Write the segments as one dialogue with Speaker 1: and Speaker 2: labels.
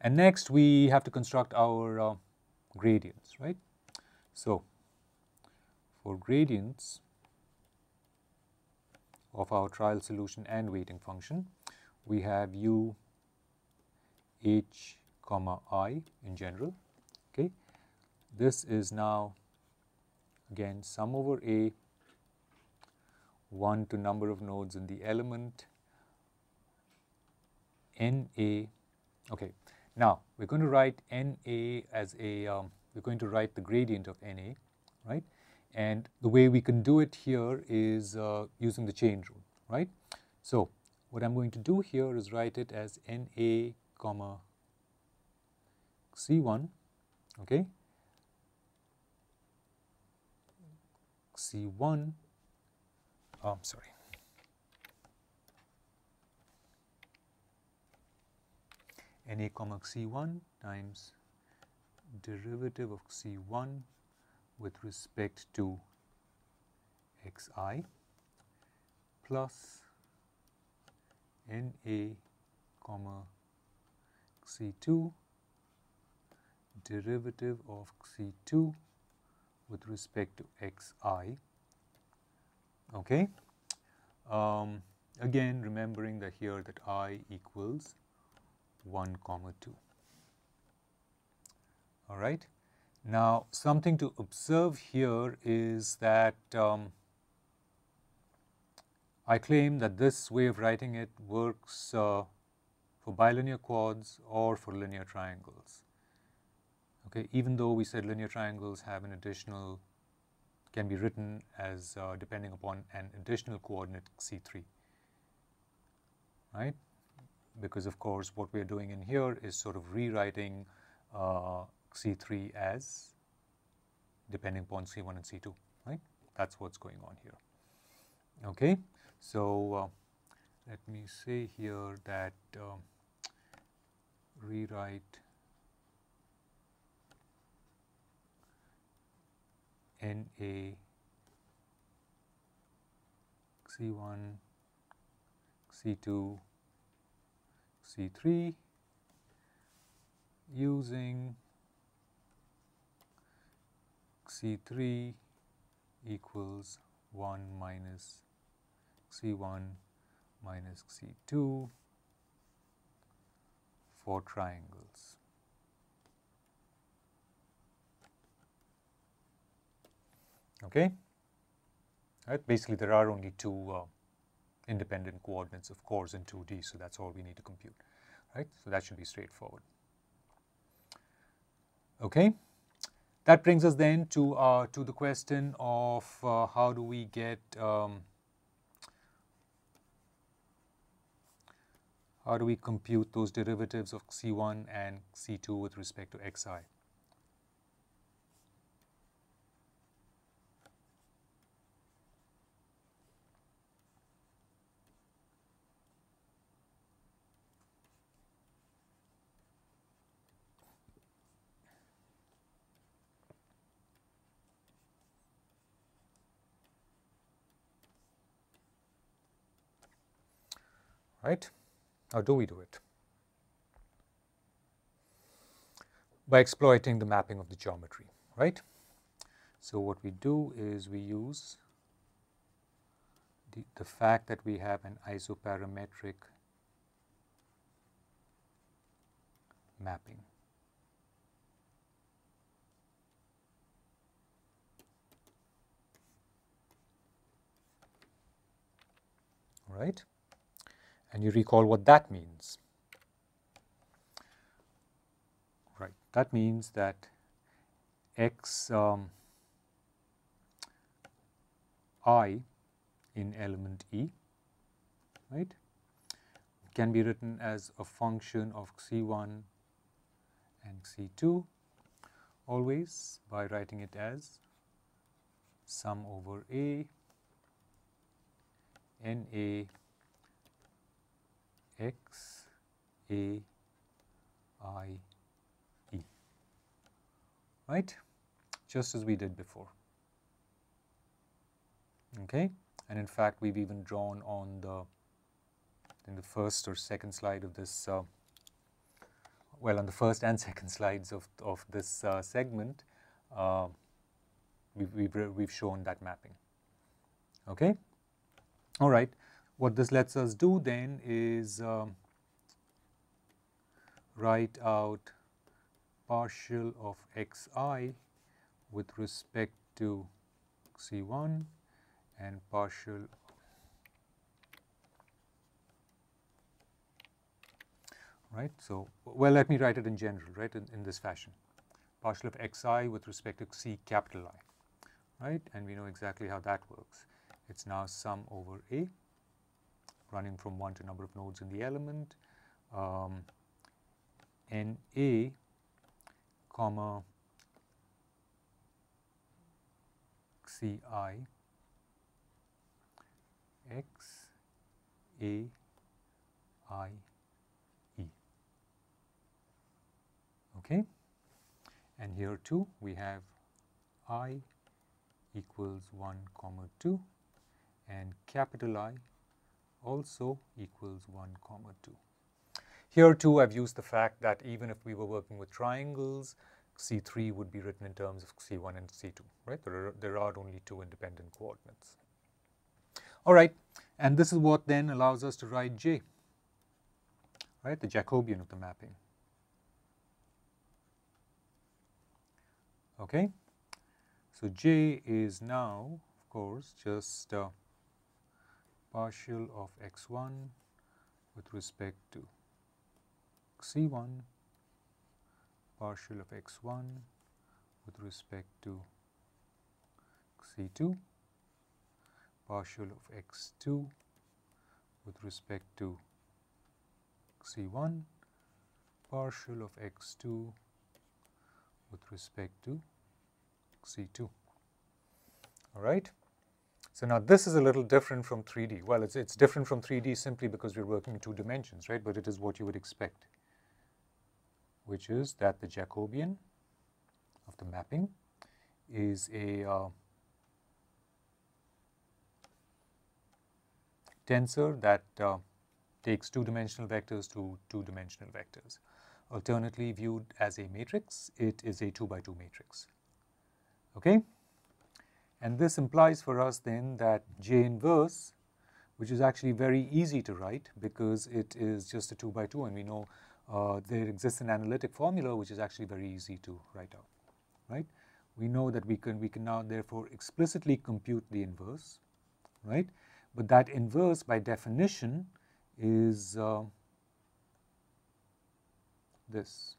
Speaker 1: And next we have to construct our uh, gradients, right? So, for gradients of our trial solution and weighting function, we have u h comma i in general, okay. This is now again sum over a 1 to number of nodes in the element n a okay now we're going to write n a as a um, we're going to write the gradient of n a right? And the way we can do it here is uh, using the chain rule right? So what i'm going to do here is write it as n a comma c1 okay? C1 oh, I'm sorry. Na comma C1 times derivative of C1 with respect to xi plus Na comma C2 derivative of C2 with respect to xi okay. Um, again remembering that here that i equals 1 comma 2 all right. Now something to observe here is that um, I claim that this way of writing it works uh, for bilinear quads or for linear triangles. Okay, even though we said linear triangles have an additional can be written as uh, depending upon an additional coordinate C3, right? Because of course what we are doing in here is sort of rewriting uh, C3 as depending upon C1 and C2, right? That's what's going on here. Okay, so uh, let me say here that um, rewrite NA C1, C2, C3 using C3 equals 1 minus C1 minus C2 for triangles. Okay. Right. Basically, there are only two uh, independent coordinates, of course, in 2D, so that's all we need to compute. Right. So that should be straightforward. Okay. That brings us then to uh, to the question of uh, how do we get um, how do we compute those derivatives of C1 and C2 with respect to xi? Right? How do we do it? By exploiting the mapping of the geometry, right? So what we do is we use the, the fact that we have an isoparametric mapping. right? And you recall what that means. Right, that means that x um, i in element E, right, can be written as a function of C1 and C2 always by writing it as sum over A n A x a i e right just as we did before okay and in fact we've even drawn on the in the first or second slide of this uh, well, on the first and second slides of, of this uh, segment, uh, we've, we've, we've shown that mapping. Okay? All right. What this lets us do then is um, write out partial of xi with respect to C1 and partial right. So, well let me write it in general right in, in this fashion partial of xi with respect to C capital I right and we know exactly how that works. It is now sum over A running from 1 to number of nodes in the element um, comma C i x a i e. Okay, and here too we have i equals 1 comma 2 and capital I also equals 1 comma 2. Here too I've used the fact that even if we were working with triangles, C3 would be written in terms of C1 and C2, right? There are, there are only two independent coordinates. All right, and this is what then allows us to write J, right? The Jacobian of the mapping. Okay, so J is now, of course, just uh, partial of x1 with respect to c1 partial of x1 with respect to c2 partial of x2 with respect to c1 partial of x2 with respect to c2 all right so now this is a little different from 3D. Well, it's, it's different from 3D simply because we're working in two dimensions, right? But it is what you would expect, which is that the Jacobian of the mapping is a uh, tensor that uh, takes two-dimensional vectors to two-dimensional vectors. Alternately viewed as a matrix, it is a 2 by 2 matrix. Okay? And this implies for us then that J inverse, which is actually very easy to write because it is just a 2 by 2 and we know uh, there exists an analytic formula which is actually very easy to write out, right? We know that we can, we can now therefore explicitly compute the inverse, right? But that inverse by definition is uh, this.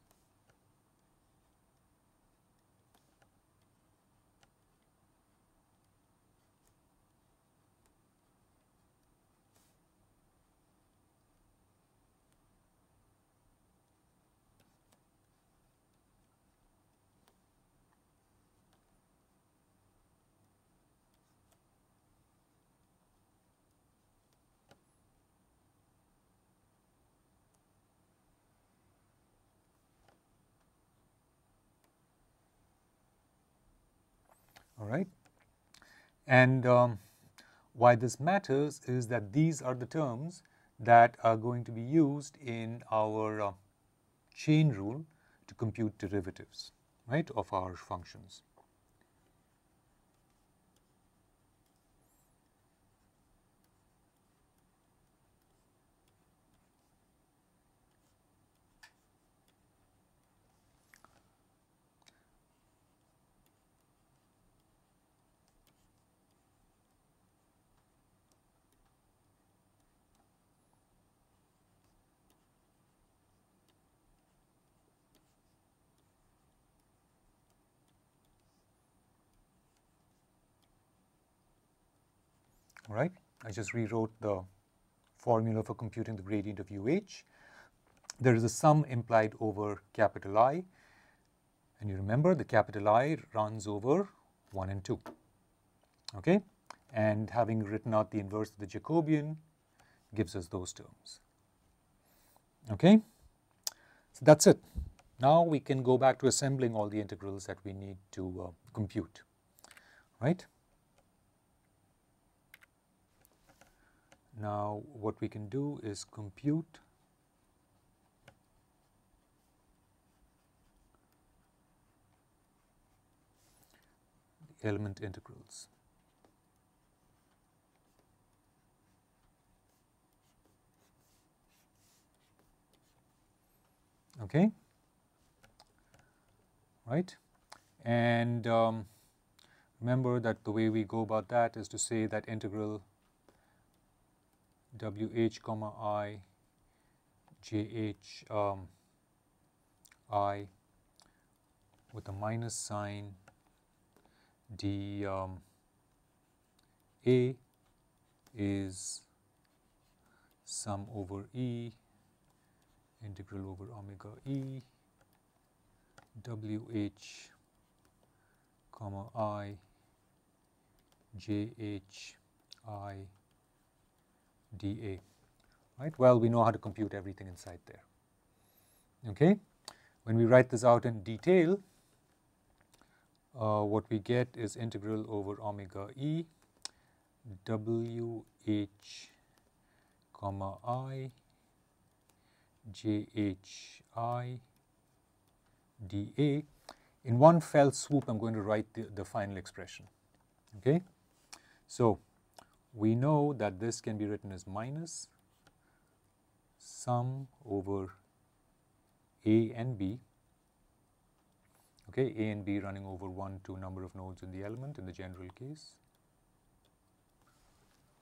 Speaker 1: All right. And um, why this matters is that these are the terms that are going to be used in our uh, chain rule to compute derivatives, right, of our functions. Right? I just rewrote the formula for computing the gradient of UH. There is a sum implied over capital I, and you remember the capital I runs over 1 and 2, okay? And having written out the inverse of the Jacobian gives us those terms, okay? So that's it. Now we can go back to assembling all the integrals that we need to uh, compute, right? Now what we can do is compute the element integrals. Okay, right? And um, remember that the way we go about that is to say that integral wh comma i jh um, i with a minus sign d um, a is sum over e integral over omega e wh comma i j h i dA, right? Well, we know how to compute everything inside there, okay? When we write this out in detail, uh, what we get is integral over omega e w h comma i j h i d a. In one fell swoop, I'm going to write the, the final expression, okay? So, we know that this can be written as minus sum over A and B, okay, A and B running over 1 to number of nodes in the element in the general case,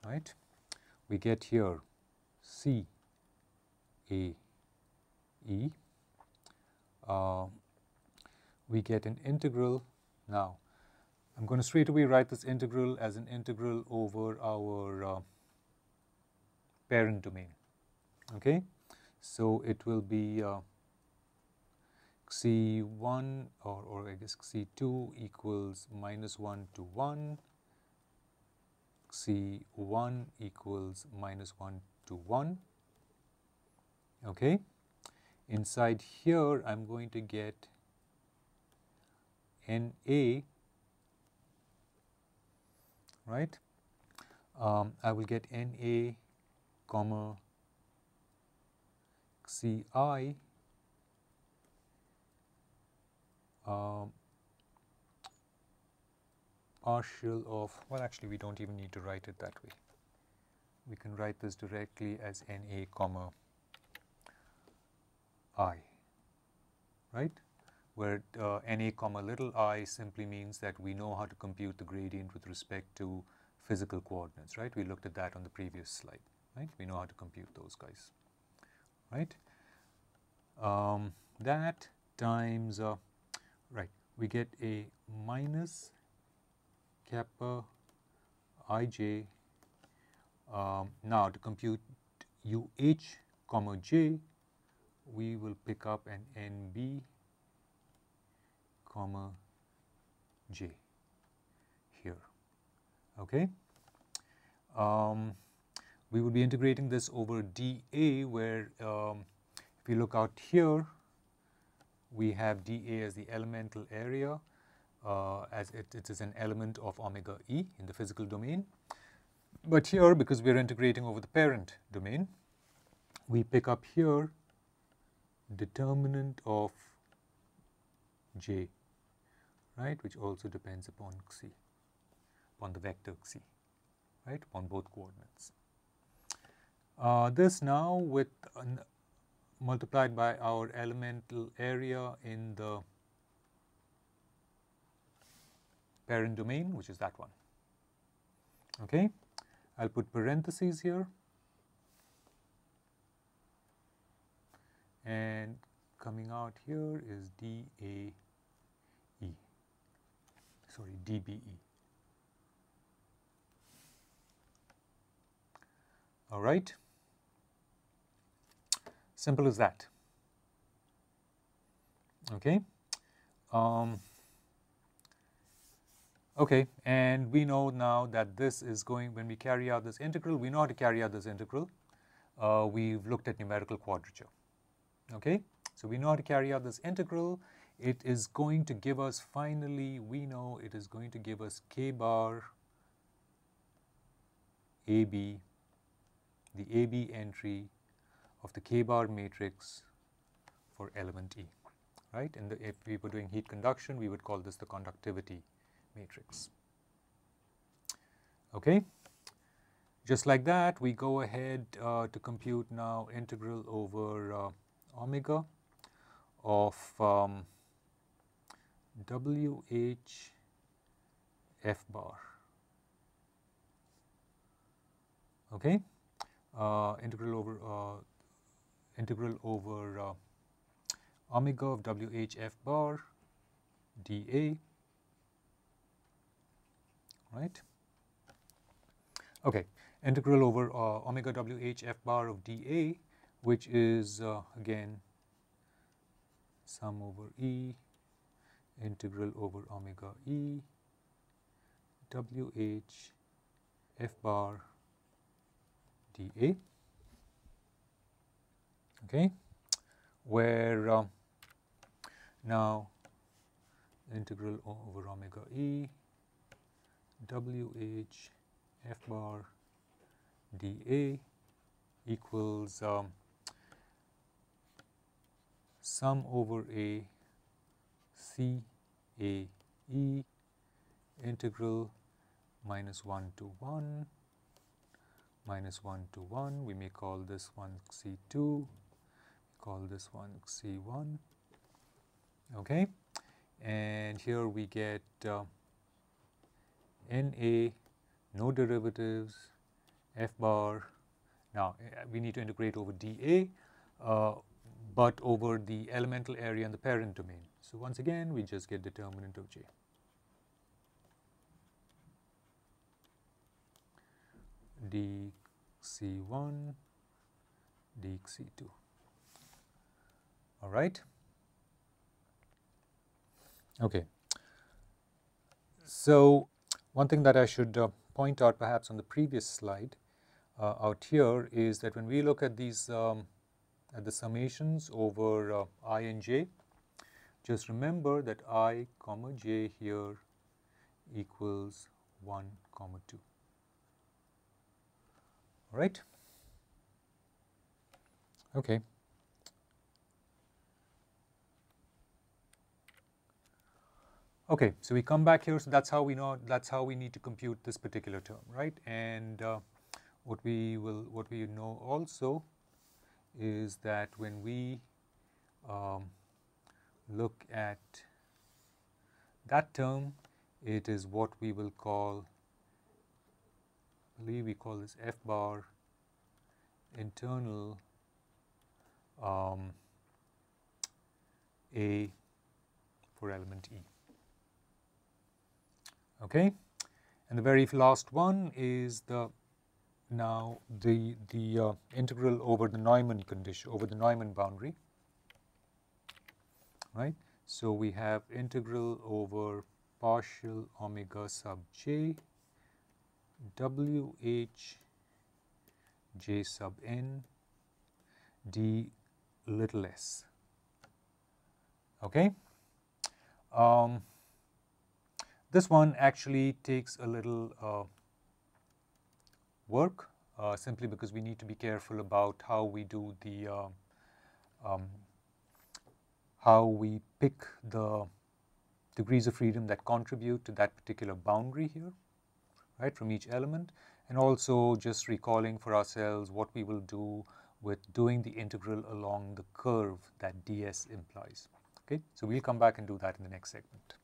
Speaker 1: right. We get here C A E, uh, we get an integral. Now I'm going to straight away write this integral as an integral over our uh, parent domain. Okay, so it will be uh, C1 or, or I guess C2 equals minus 1 to 1, C1 equals minus 1 to 1. Okay, inside here I'm going to get NA right. Um, I will get Na comma Ci um, partial of, well actually we do not even need to write it that way. We can write this directly as Na comma i, right where uh, Na comma little i simply means that we know how to compute the gradient with respect to physical coordinates, right? We looked at that on the previous slide, right? We know how to compute those guys, right? Um, that times, uh, right, we get a minus kappa ij. Um, now to compute uh comma j, we will pick up an nb comma j here. Okay. Um, we will be integrating this over dA where um, if you look out here, we have dA as the elemental area uh, as it, it is an element of omega e in the physical domain. But here, because we are integrating over the parent domain, we pick up here determinant of j right, which also depends upon xi, upon the vector xi, right, upon both coordinates. Uh, this now with multiplied by our elemental area in the parent domain, which is that one. Okay, I'll put parentheses here, and coming out here is d a sorry DBE. All right. Simple as that. Okay. Um, okay, and we know now that this is going, when we carry out this integral, we know how to carry out this integral. Uh, we've looked at numerical quadrature. Okay, so we know how to carry out this integral it is going to give us finally we know it is going to give us k bar AB the AB entry of the k bar matrix for element E right and the, if we were doing heat conduction we would call this the conductivity matrix. Okay. Just like that, we go ahead uh, to compute now integral over uh, omega of um, WH f bar. Okay, uh, integral over uh, integral over uh, omega of WH f bar dA. Right. Okay, integral over uh, omega WH f bar of dA, which is uh, again sum over E integral over omega E WH f bar dA okay where um, now integral over omega E WH f bar dA equals um, sum over A C A E integral minus 1 to 1 minus 1 to 1 we may call this one C2 call this one C1 okay? And here we get uh, NA no derivatives f bar. Now eh, we need to integrate over dA uh, but over the elemental area in the parent domain. So once again we just get determinant of J. dC1 dC2 all right okay so one thing that I should uh, point out perhaps on the previous slide uh, out here is that when we look at these um, at the summations over uh, i and j, just remember that i comma j here equals 1 comma 2. All right? Okay. Okay, so we come back here, so that's how we know, that's how we need to compute this particular term, right? And uh, what we will, what we know also is that when we um, look at that term, it is what we will call, I believe we call this f bar internal um, A for element E. Okay, and the very last one is the now the the uh, integral over the Neumann condition over the Neumann boundary right? So we have integral over partial omega sub j wh j sub n d little s. Okay? Um, this one actually takes a little uh, work uh, simply because we need to be careful about how we do the uh, um, how we pick the degrees of freedom that contribute to that particular boundary here right from each element and also just recalling for ourselves what we will do with doing the integral along the curve that ds implies. Okay so we'll come back and do that in the next segment